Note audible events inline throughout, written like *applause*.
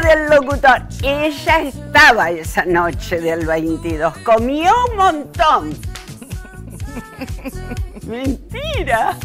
del locutor. Ella estaba esa noche del 22. Comió un montón. *laughs* Mentira.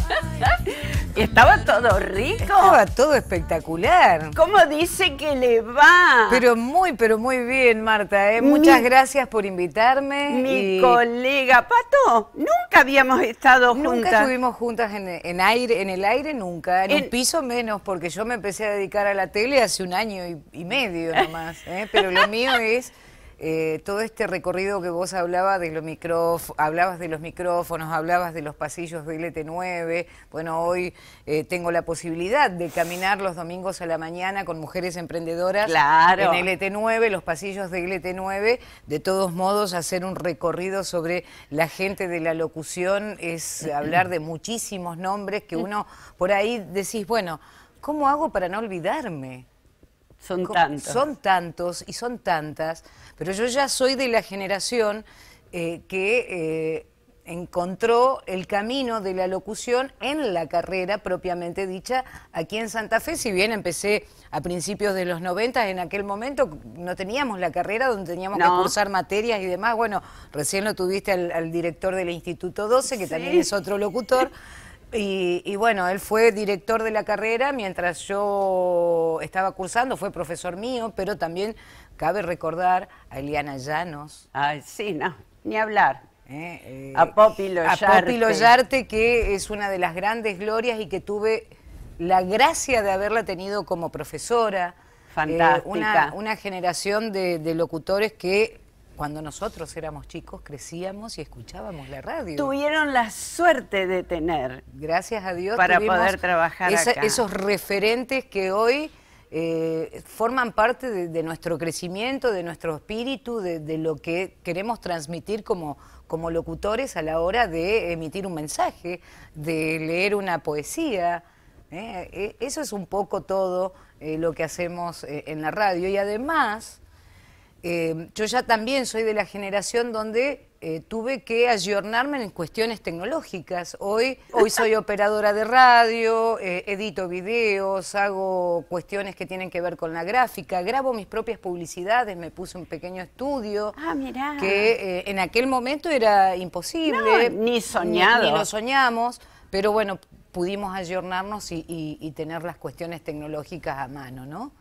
Estaba todo rico. Estaba todo espectacular. ¿Cómo dice que le va? Pero muy, pero muy bien, Marta. ¿eh? Muchas gracias por invitarme. Mi colega Pato, nunca habíamos estado juntas. Nunca estuvimos juntas en, aire, en el aire, nunca. En, un piso menos, porque yo me empecé a dedicar a la tele hace un año y, medio nomás. ¿eh? Pero lo mío es eh, todo este recorrido que vos hablabas de los hablabas de los micrófonos, hablabas de los pasillos del LT9. Bueno, hoy eh, tengo la posibilidad de caminar los domingos a la mañana con mujeres emprendedoras claro. en LT9, los pasillos de LT9. De todos modos, hacer un recorrido sobre la gente de la locución es *clears throat* hablar de muchísimos nombres que uno por ahí decís, bueno, ¿cómo hago para no olvidarme? Son tantos. Son tantos y son tantas, pero yo ya soy de la generación eh, que eh, encontró el camino de la locución en la carrera propiamente dicha aquí en Santa Fe, si bien empecé a principios de los 90, en aquel momento no teníamos la carrera donde teníamos que cursar materias y demás, bueno, recién lo tuviste al, director del Instituto 12, que también es otro locutor. *laughs* Y, bueno, él fue director de la carrera mientras yo estaba cursando, fue profesor mío, pero también cabe recordar a Eliana Llanos. Ay, sí, no, ni hablar. Eh, eh, a Popi Loyarte. A Popi Loyarte, que es una de las grandes glorias y que tuve la gracia de haberla tenido como profesora. Eh, Fantástica. una, generación de locutores que cuando nosotros éramos chicos crecíamos y escuchábamos la radio. Tuvieron la suerte de tener. Gracias a Dios. Para poder trabajar acá. Esos referentes que hoy eh, forman parte de, nuestro crecimiento, de nuestro espíritu, de, lo que queremos transmitir como, como locutores a la hora de emitir un mensaje, de leer una poesía. ¿eh? E, eso es un poco todo eh, lo que hacemos en la radio. Y además eh, yo ya también soy de la generación donde eh, tuve que ayornarme en cuestiones tecnológicas. Hoy, hoy soy *laughs* operadora de radio, eh, edito videos, hago cuestiones que tienen que ver con la gráfica, grabo mis propias publicidades, me puse un pequeño estudio. Ah, que en aquel momento era imposible. ni soñado. Ni, lo soñamos, pero bueno, pudimos ayornarnos y tener las cuestiones tecnológicas a mano, ¿no?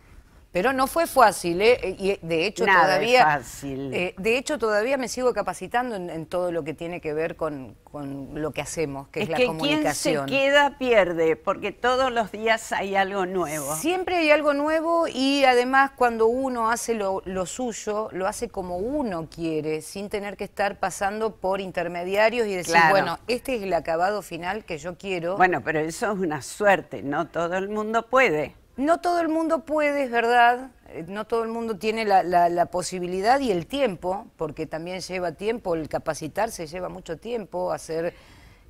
Pero no fue fácil, ¿eh? Y de hecho todavía. fácil. Eh, de hecho, todavía me sigo capacitando en, todo lo que tiene que ver con, lo que hacemos, que es, la comunicación. Quien se queda pierde, porque todos los días hay algo nuevo. Siempre hay algo nuevo y además cuando uno hace lo, suyo, lo hace como uno quiere, sin tener que estar pasando por intermediarios y decir, bueno, este es el acabado final que yo quiero. Bueno, pero eso es una suerte, no todo el mundo puede. No todo el mundo puede, es verdad, eh, no todo el mundo tiene la, posibilidad y el tiempo, porque también lleva tiempo, el capacitarse lleva mucho tiempo, hacer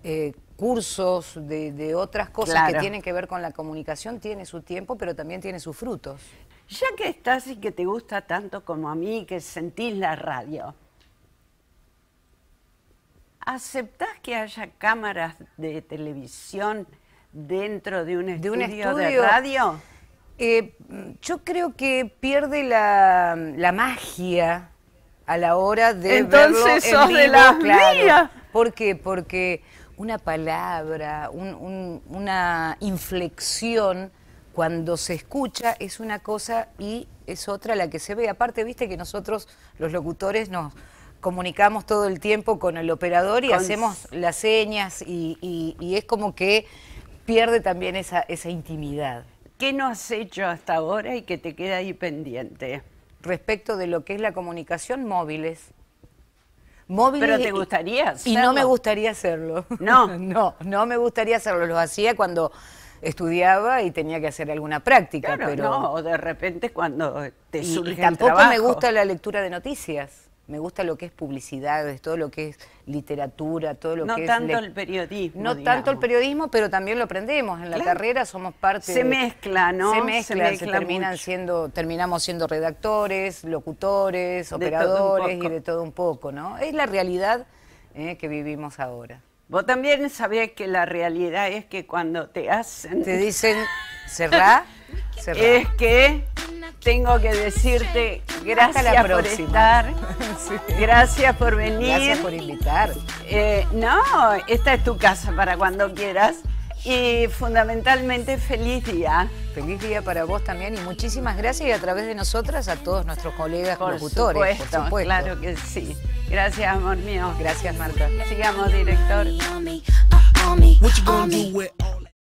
eh, cursos de, otras cosas que tienen que ver con la comunicación, tiene su tiempo, pero también tiene sus frutos. Ya que estás y que te gusta tanto como a mí, que sentís la radio, ¿aceptás que haya cámaras de televisión dentro de un estudio de, un estudio? de radio? Eh, yo creo que pierde la, magia a la hora de Entonces verlo en de la claro. ¿Por qué? Porque una palabra, una inflexión, cuando se escucha es una cosa y es otra la que se ve. Aparte, viste que nosotros, los locutores, nos comunicamos todo el tiempo con el operador y hacemos las señas y, es como que pierde también esa, esa intimidad. ¿Qué no has hecho hasta ahora y que te queda ahí pendiente? Respecto de lo que es la comunicación, móviles. Móviles Pero te gustaría hacerlo. Y no me gustaría hacerlo. No. *laughs* no, no me gustaría hacerlo. Lo hacía cuando estudiaba y tenía que hacer alguna práctica. pero no, o de repente cuando te surge y tampoco me gusta la lectura de noticias me gusta lo que es publicidad, todo lo que es literatura, todo lo que es... No tanto el periodismo, No tanto el periodismo, pero también lo aprendemos. En la carrera somos parte... Se mezcla, ¿no? Se mezcla, se, terminan siendo, terminamos siendo redactores, locutores, operadores y de todo un poco, ¿no? Es la realidad eh, que vivimos ahora. Vos también sabés que la realidad es que cuando te hacen... Te dicen, cerrá, *laughs* cerrá. Es que tengo que decirte gracias por estar, *laughs* gracias por venir. Gracias por invitar. Eh, no, esta es tu casa para cuando quieras. Y fundamentalmente feliz día. Feliz día para vos también y muchísimas gracias y a través de nosotras a todos nuestros colegas por locutores. por supuesto, claro que sí. Gracias, amor mío. Gracias, Marta. Sigamos, director.